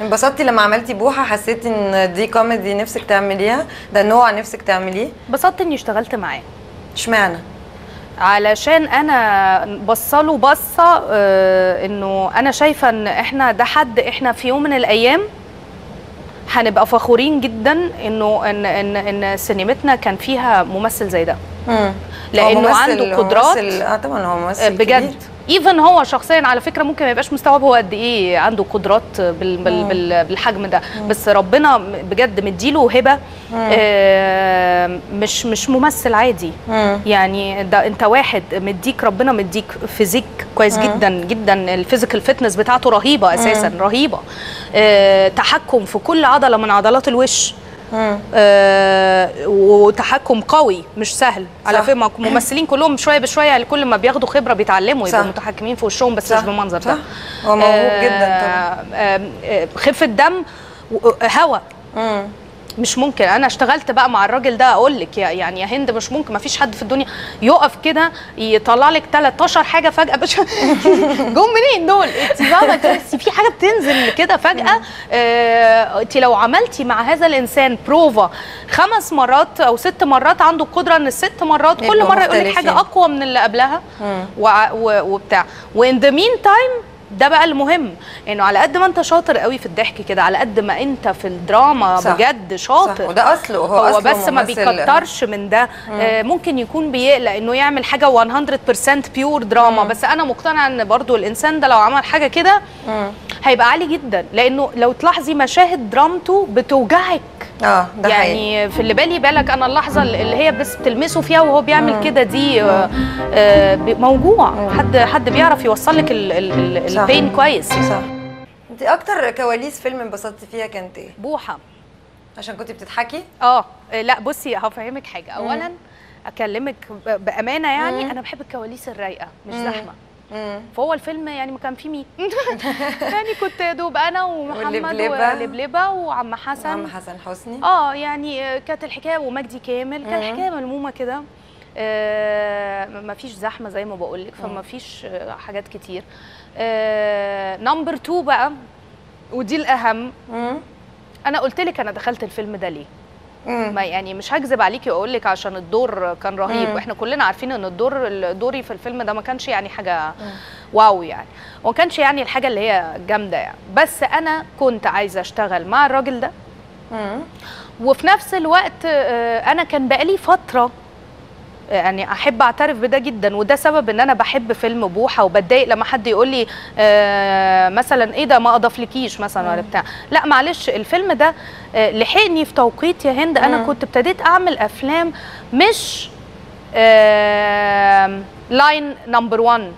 انبسطتي لما عملتي بوحة حسيتي إن دي كوميدي نفسك تعمليها ده نوع نفسك تعمليه انبسطت إني اشتغلت معاه اشمعنى علشان أنا بصله بصة آه، إنه أنا شايفة إن إحنا ده حد إحنا في يوم من الأيام هنبقى فخورين جدا إنه إن إن إن سينمتنا كان فيها ممثل زي ده مم. لأنه هو ممثل- عنده قدرات. ممثل- آه طبعا هو ممثل بجد كبير. even هو شخصيا على فكرة ممكن ما يبقاش مستوعب هو قد إيه عنده قدرات بال بال بال بالحجم ده. بس ربنا بجد مديله هبة آه مش مش ممثل عادي. مم. يعني ده أنت واحد مديك ربنا مديك physique كويس جدا جدا. ال physical fitness بتاعته رهيبة أساسا رهيبة. آه تحكم في كل عضلة من عضلات الوش. آه وتحكم قوي مش سهل على صح. فكرة ممثلين كلهم شوية بشوية كل ما بياخدوا خبرة بيتعلموا يبقوا. متحكمين في وشهم بس صح. مش بالمنظر. ده هو موهوب جدا طبعا آه آه خفة دم و- هوا مم. مش ممكن. أنا اشتغلت بقى مع الراجل ده أقول لك يعني يا هند مش ممكن ما فيش حد في الدنيا يقف كده يطلع لك 13 حاجة فجأة. بش جم منين دول؟ انت فاهمه في حاجة بتنزل كده فجأة. آه، انت لو عملتي مع هذا الإنسان بروفا خمس مرات أو ست مرات عنده القدره إن الست مرات كل مرة يقول لك. حاجة أقوى من اللي قبلها. وبتاع. و in the meantime ده بقى المهم إنه على قد ما أنت شاطر قوي في الضحك كده على قد ما أنت في الدراما صح. بجد صح. شاطر. وده أصله هو, هو أصله بس ما بيكترش من ده. آه ممكن يكون بيقلق إنه يعمل حاجة 100% pure دراما بس أنا مقتنعة إن برضو الإنسان ده لو عمل حاجة كده مم. هيبقى عالي جدا لأنه لو تلاحظي مشاهد درامته بتوجعك. آه ده حقيقي. يعني في اللي بالي بالك أنا اللحظة اللي هي بس بتلمسه فيها وهو بيعمل كده دي آه، آه، موجوع. حد حد بيعرف يوصل لك. البين كويس. صح. انت أكتر كواليس فيلم انبسطتي فيها كانت إيه؟ بوحة. عشان كنتي بتضحكي؟ آه لا بصي هفهمك حاجة. اولا أكلمك بأمانة يعني أنا بحب الكواليس الرايقة مش زحمة. فهو الفيلم يعني ما كان فيه مين؟ يعني كنت يا دوب أنا ومحمد. ولبلبه وعم حسن. عم حسن حسني. آه يعني كانت الحكاية ومجدي كامل. كانت مم. الحكاية ملمومة كده. آه ما فيش زحمة زي ما بقول لك فما فيش آه حاجات كتير. آه number 2 بقى ودي الأهم. أنا قلت لك أنا دخلت الفيلم ده ليه. ما يعني مش هكذب عليكي واقول لك عشان الدور كان رهيب. مم. وإحنا كلنا عارفين ان الدور دوري في الفيلم ده ما كانش يعني حاجة wow يعني. وما كانش يعني الحاجة اللي هي جامدة يعني. بس أنا كنت عايزة أشتغل مع الراجل ده. مم. وفي نفس الوقت آه، أنا كان بقالي فترة يعني أحب أعترف بده جدا وده سبب إن أنا بحب فيلم بوحة وبتضايق لما حد يقول لي آه مثلا إيه ده ما اضافلكيش مثلا ولا بتاع. لا معلش الفيلم ده آه لحقني في توقيت يا هند. أنا مم. كنت ابتديت أعمل أفلام مش آه line number 1